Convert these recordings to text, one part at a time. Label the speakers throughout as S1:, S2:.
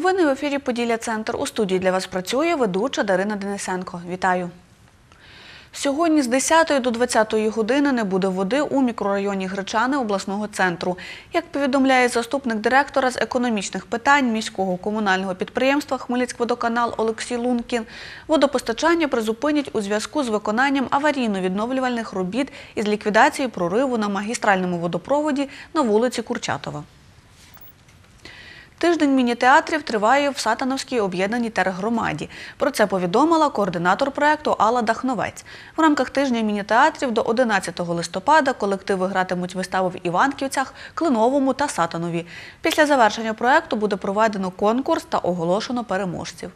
S1: Новини в ефірі Поділля Центр. У студії для вас працює ведуча Дарина Денисенко. Вітаю. Сьогодні з 10 до 20 години не буде води у мікрорайоні Гречани обласного центру. Як повідомляє заступник директора з економічних питань міського комунального підприємства Хмельницькводоканал Олексій Лункін, водопостачання призупинять у зв'язку з виконанням аварійно-відновлювальних робіт із ліквідації прориву на магістральному водопроводі на вулиці Курчатова. Тиждень міні-театрів триває в Сатановській об'єднаній тергромаді. Про це повідомила координатор проєкту Алла Дахновець. В рамках тижня міні-театрів до 11 листопада колективи гратимуть вистави в Іванківцях, Клиновому та Сатанові. Після завершення проєкту буде проведено конкурс та оголошено переможців.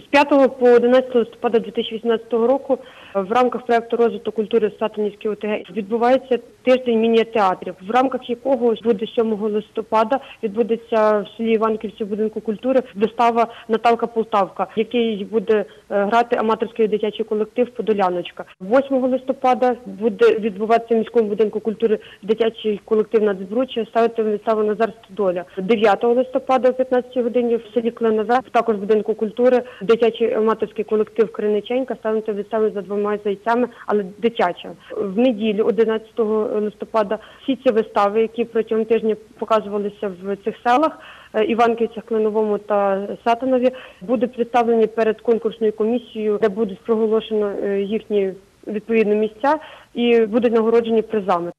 S2: З 5 по 11 листопада 2018 року в рамках проекту розвитку культури Сатанівської ОТГ відбувається тиждень міні-театрів, в рамках якого буде 7 листопада відбудеться в селі Іванківці будинку культури вистава Наталка Полтавка, в якій буде е, грати аматорський дитячий колектив Подоляночка. 8 листопада буде відбуватися в міському будинку культури дитячий колектив Нацбруччя, ставити виставу Назар Стодоля. 9 листопада о 15 годині в селі Клинове, також будинку культури, дитячий аматорський колектив Криниченька ставити вистави за двома зайцями, але дитяча. В неділю, 11 листопада, всі ці вистави, які протягом тижня показувалися в цих селах, е, Іванківцях, Клиновому та Сатанові, будуть представлені перед конкурсною комісією, де буде проголошено е, їхні відповідні місця і будуть нагороджені призами.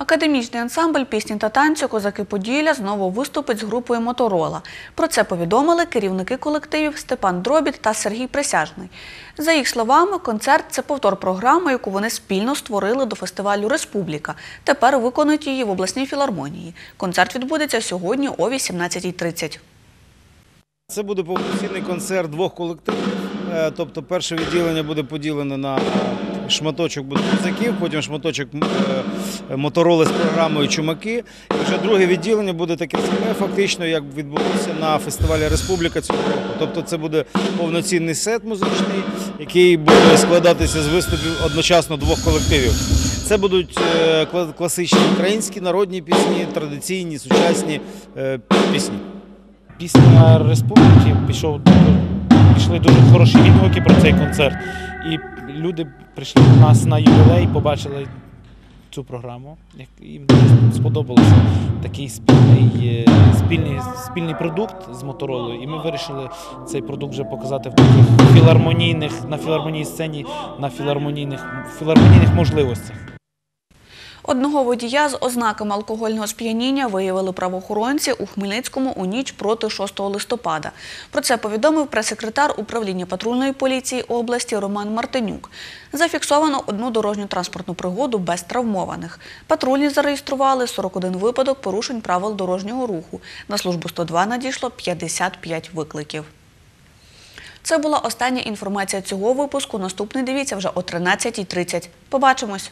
S1: Академічний ансамбль пісні та танцю Козаки Поділля знову виступить з групою Моторола. Про це повідомили керівники колективів Степан Дробіт та Сергій Присяжний. За їх словами, концерт це повтор програми, яку вони спільно створили до фестивалю Республіка. Тепер виконують її в обласній філармонії. Концерт відбудеться сьогодні о 18.30.
S3: Це буде повноцінний концерт двох колективів. Е, Тобто перше відділення буде поділене на е, шматочок буде потім шматочок е, мотороли з програмою Чумаки. І вже друге відділення буде таке саме фактично, як відбулося на фестивалі Республіка цього року. Тобто це буде повноцінний сет музичний, який буде складатися з виступів одночасно двох колективів. Це будуть е, класичні українські народні пісні, традиційні, сучасні е, пісні.
S4: після республіки пішов пішли дуже хороші відгуки про цей концерт. І люди прийшли до нас на ювілей, побачили цю програму. Їм дуже сподобався такий спільний, е, спільний, спільний продукт з моторолою. І ми вирішили цей продукт вже показати в таких філармонійних, на філармонійній сцені, на філармонійних, філармонійних можливостях.
S1: Одного водія з ознаками алкогольного сп'яніння виявили правоохоронці у Хмельницькому у ніч проти 6 листопада. Про це повідомив прес-секретар управління патрульної поліції області Роман Мартинюк. Зафіксовано одну дорожню транспортну пригоду без травмованих. Патрульні зареєстрували 41 випадок порушень правил дорожнього руху. На службу 102 надійшло 55 викликів. Це була остання інформація цього випуску. Наступний дивіться вже о 13.30. Побачимось!